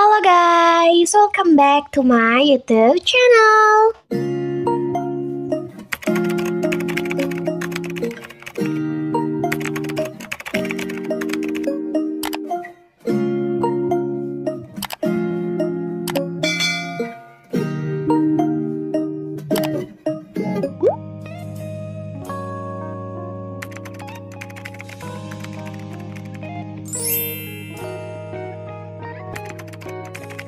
Hello guys, welcome back to my YouTube channel.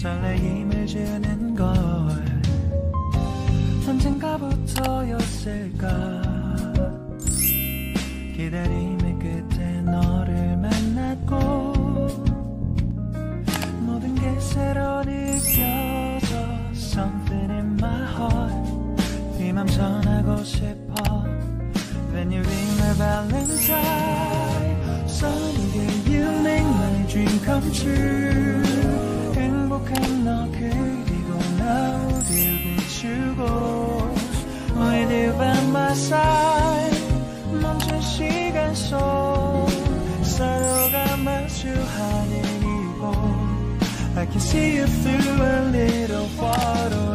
설레임을 주는 걸 언젠가부터였을까 기다림의 끝에 너를 만났고 모든 게 새로 느껴져 Something in my heart 네맘 전하고 싶어 Then you ring my valentine Someday you make my dream come true side 멈춘 시간 속 서로가 마주하는 이곳 I can see you through a little far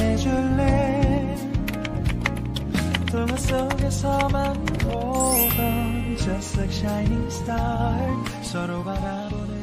해줄래 동화 속에서만 보던 Just like shining star 서로 바라보는